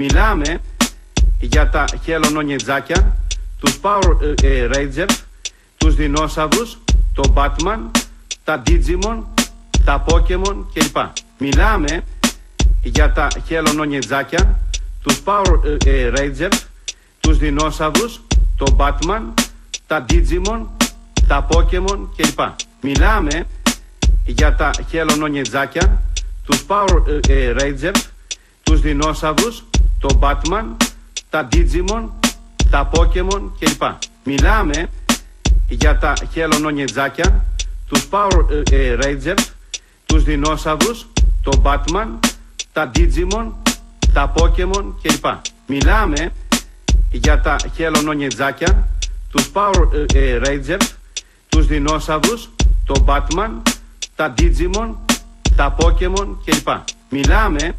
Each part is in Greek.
Μιλάμε για τα χελονονιετζάκια, τους Power ε, ε, Rangers, τους δεινόσαυρους, το Batman, τα Digimon, τα Pokemon κλπ. Μιλάμε για τα χελονονιετζάκια, τους Power ε, Rangers, τους δεινόσαυρους, το Batman, τα Digimon, τα Pokemon κλπ. Μιλάμε για τα χελονονιετζάκια, τους Power Rangers, τους δεινόσαυρους, το Batman, τα Digimon, τα Pokemon κλπ. Μιλάμε για τα χελονονιετζάκια, τους Power Rangers, τους δεινόσαυρους, το Batman, τα Digimon, τα Pokemon κλπ. Μιλάμε για τα χελονονιετζάκια, τους Power Rangers, τους δεινόσαυρους, το Batman, τα Digimon, τα Pokemon κλπ. Μιλάμε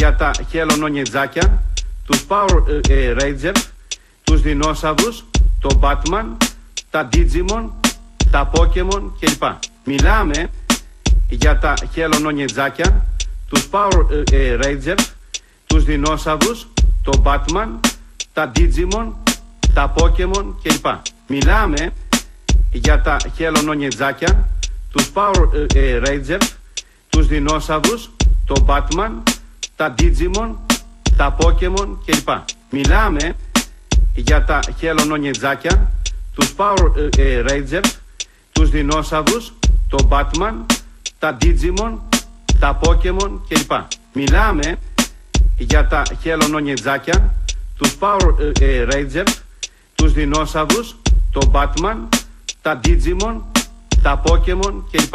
για τα χελονονιετζάκια, τους Power Rangers, τους δεινόσαυρους, το Batman, τα Digimon, τα Pokemon κλπ. Μιλάμε για τα χελονονιετζάκια, τους Power Rangers, τους δεινόσαυρους, το Batman, τα Digimon, τα Pokemon κλπ. Μιλάμε για τα χελονονιετζάκια, τους Power Rangers, τους δεινόσαυρους, το Batman, τα Digimon, τα Pokemon κλπ. Μιλάμε για τα χελονονιετζάκια, τους Power Rangers, τους δεινόσαυρους, το Batman, τα Digimon, τα Pokemon κλπ. Μιλάμε για τα χελονονιετζάκια, τους Power Rangers, τους δεινόσαυρους, το Batman, τα Digimon, τα Pokemon κλπ.